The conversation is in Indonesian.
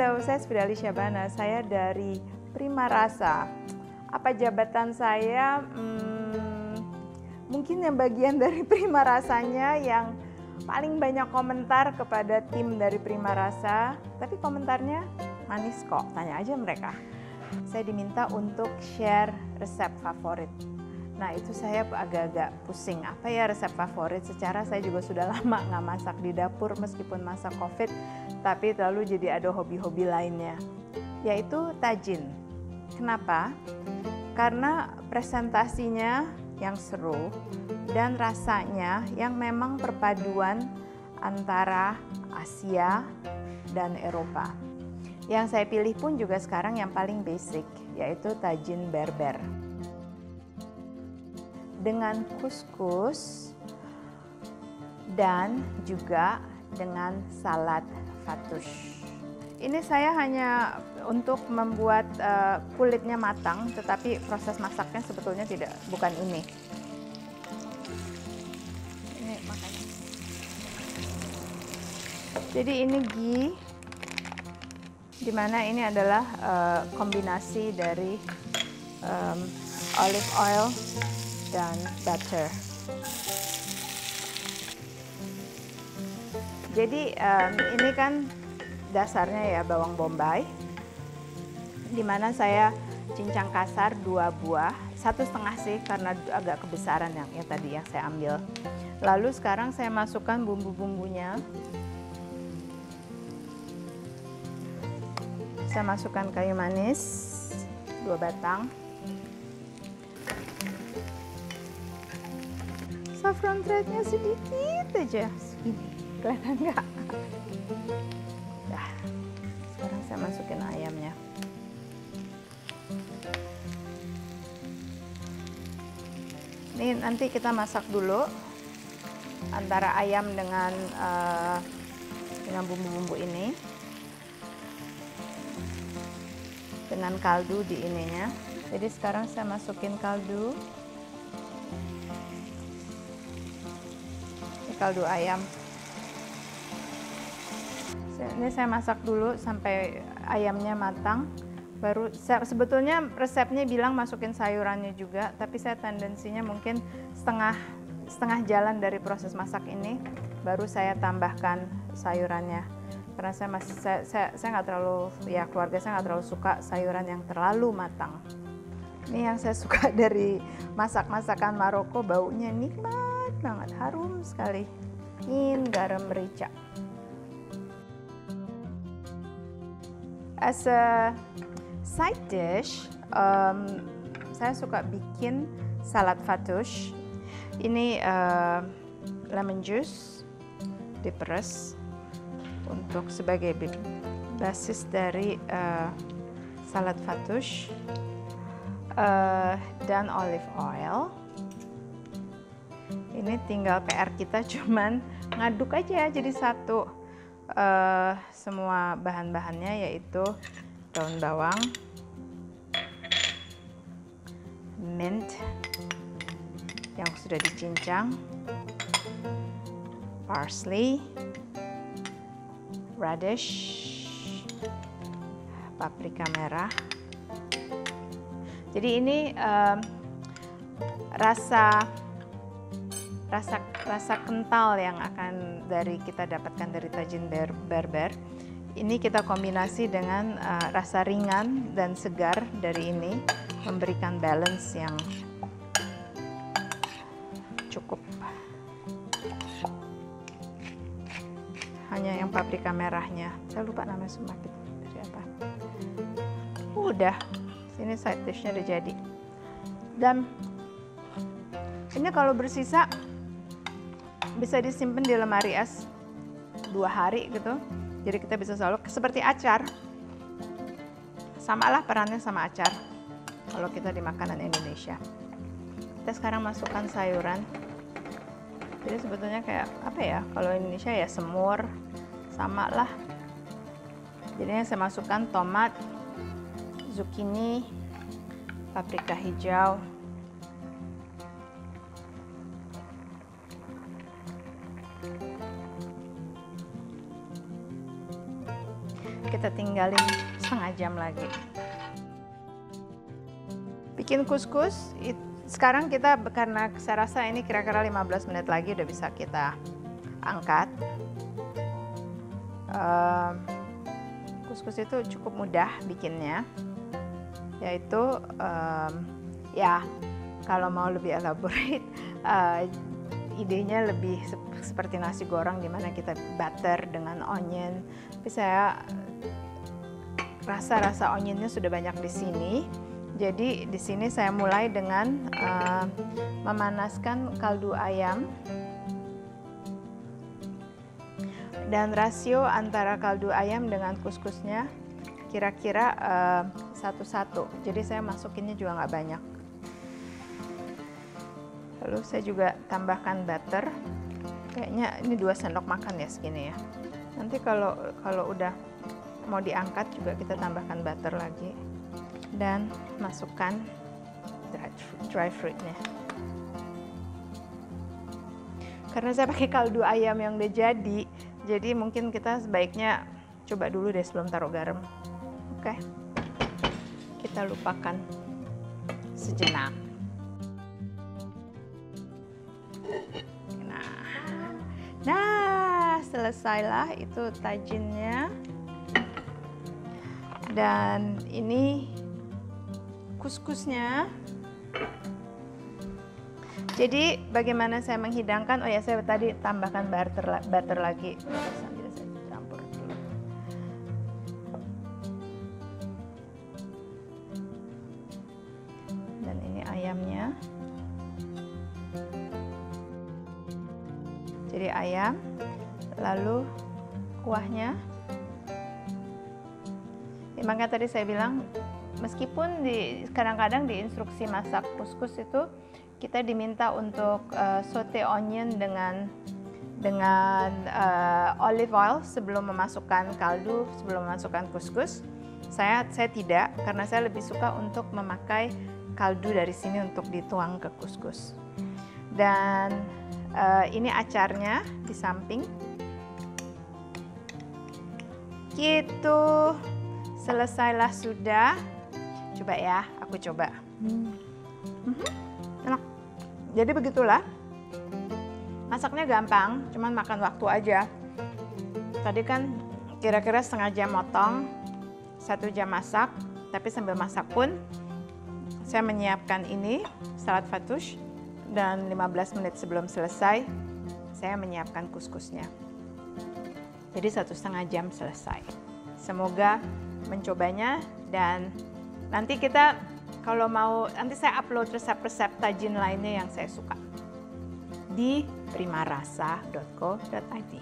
Halo, saya Sfidali Syabana. Saya dari Prima Rasa. Apa jabatan saya? Hmm, mungkin yang bagian dari Prima Rasanya yang paling banyak komentar kepada tim dari Prima Rasa. Tapi komentarnya manis kok, tanya aja mereka. Saya diminta untuk share resep favorit Nah itu saya agak-agak pusing, apa ya resep favorit? Secara saya juga sudah lama nggak masak di dapur meskipun masa covid, tapi lalu jadi ada hobi-hobi lainnya, yaitu tajin. Kenapa? Karena presentasinya yang seru dan rasanya yang memang perpaduan antara Asia dan Eropa. Yang saya pilih pun juga sekarang yang paling basic, yaitu tajin berber dengan kuskus dan juga dengan salad fatush. Ini saya hanya untuk membuat uh, kulitnya matang, tetapi proses masaknya sebetulnya tidak bukan ini. Ini makanya. Jadi ini ghee, di mana ini adalah uh, kombinasi dari um, olive oil dan butter. Jadi um, ini kan dasarnya ya bawang bombay, di mana saya cincang kasar dua buah, satu setengah sih karena agak kebesaran yang ya tadi yang saya ambil. Lalu sekarang saya masukkan bumbu-bumbunya. Saya masukkan kayu manis dua batang. saffron threadnya sedikit aja segini kelihatan nggak? Nah sekarang saya masukin ayamnya. Ini nanti kita masak dulu antara ayam dengan uh, dengan bumbu-bumbu ini. Dengan kaldu di ininya. Jadi sekarang saya masukin kaldu. Kaldu ayam. Ini saya masak dulu sampai ayamnya matang. Baru sebetulnya resepnya bilang masukin sayurannya juga, tapi saya tendensinya mungkin setengah setengah jalan dari proses masak ini baru saya tambahkan sayurannya karena saya masih saya saya, saya nggak terlalu ya keluarga saya nggak terlalu suka sayuran yang terlalu matang. Ini yang saya suka dari masak-masakan Maroko baunya nikmat banget, harum sekali. In garam merica. As a side dish, um, saya suka bikin salad fatush. Ini uh, lemon juice diperes untuk sebagai basis dari uh, salad fatush uh, dan olive oil. Ini tinggal PR kita cuman ngaduk aja jadi satu uh, semua bahan-bahannya yaitu daun bawang mint yang sudah dicincang parsley radish paprika merah. Jadi ini um, rasa rasa rasa kental yang akan dari kita dapatkan dari tajin ber, berber ini kita kombinasi dengan uh, rasa ringan dan segar dari ini memberikan balance yang cukup. Hanya yang paprika merahnya. Saya lupa nama semua dari apa. Udah sini side dishnya udah jadi. Dan ini kalau bersisa bisa disimpan di lemari es dua hari gitu. Jadi kita bisa selalu seperti acar. Samalah perannya sama acar kalau kita di makanan Indonesia. Kita sekarang masukkan sayuran. Jadi sebetulnya kayak apa ya? Kalau Indonesia ya semur, sama lah. Jadinya saya masukkan tomat, zucchini, paprika hijau, kita tinggalin setengah jam lagi. Bikin kuskus sekarang kita karena saya rasa ini kira-kira 15 menit lagi udah bisa kita angkat. Uh, kuskus itu cukup mudah bikinnya. Yaitu um, ya kalau mau lebih elaborate uh, idenya lebih seperti nasi goreng di mana kita butter dengan onion tapi saya rasa rasa onionnya sudah banyak di sini jadi di sini saya mulai dengan uh, memanaskan kaldu ayam dan rasio antara kaldu ayam dengan kuskusnya kira-kira uh, satu-satu. Jadi saya masukinnya juga nggak banyak. Lalu saya juga tambahkan butter. Kayaknya ini dua sendok makan ya segini ya. Nanti kalau kalau udah mau diangkat juga kita tambahkan butter lagi. Dan masukkan dry fruitnya. Karena saya pakai kaldu ayam yang udah jadi jadi mungkin kita sebaiknya coba dulu deh sebelum taruh garam. Oke? Kita lupakan sejenak nah selesailah itu tajinnya dan ini kuskusnya. Jadi bagaimana saya menghidangkan? Oh ya saya tadi tambahkan butter butter lagi ayam, lalu kuahnya. Ya, makanya tadi saya bilang meskipun di kadang-kadang di instruksi masak kuskus itu kita diminta untuk uh, saute onion dengan dengan uh, olive oil sebelum memasukkan kaldu, sebelum memasukkan kuskus. Saya saya tidak karena saya lebih suka untuk memakai kaldu dari sini untuk dituang ke kuskus. Dan uh, ini acarnya di samping. Gitu. Selesailah sudah. Coba ya, aku coba. Hmm. Hmm, enak. Jadi begitulah. Masaknya gampang, cuman makan waktu aja. Tadi kan kira-kira setengah jam motong, satu jam masak, tapi sambil masak pun saya menyiapkan ini, salad fatush, dan 15 menit sebelum selesai, saya menyiapkan kuskusnya. Jadi satu setengah jam selesai. Semoga mencobanya dan Nanti kita kalau mau nanti saya upload resep-resep tajin lainnya yang saya suka di primarasa.co.id.